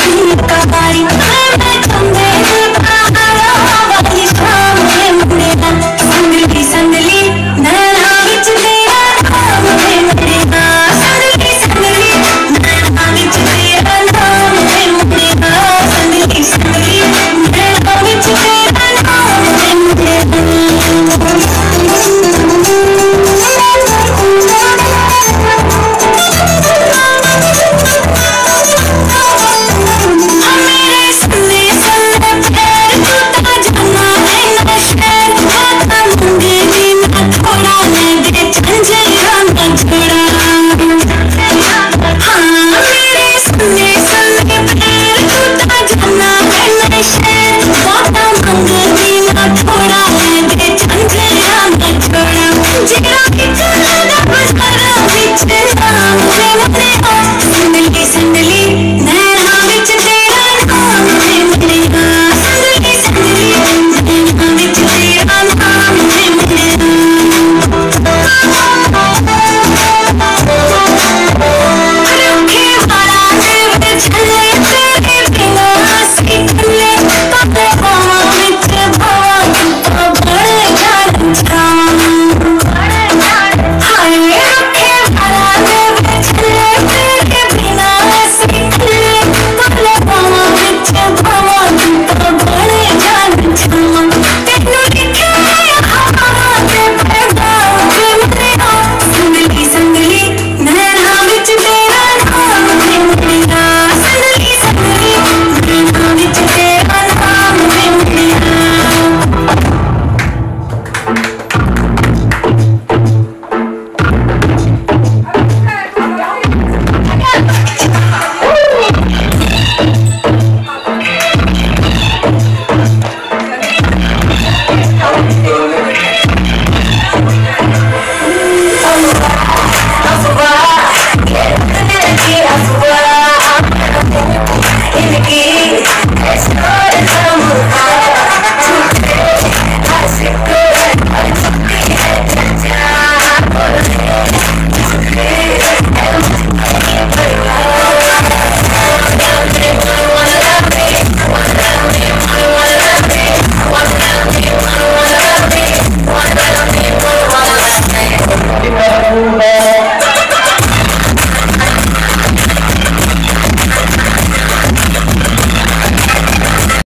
कबाड़ी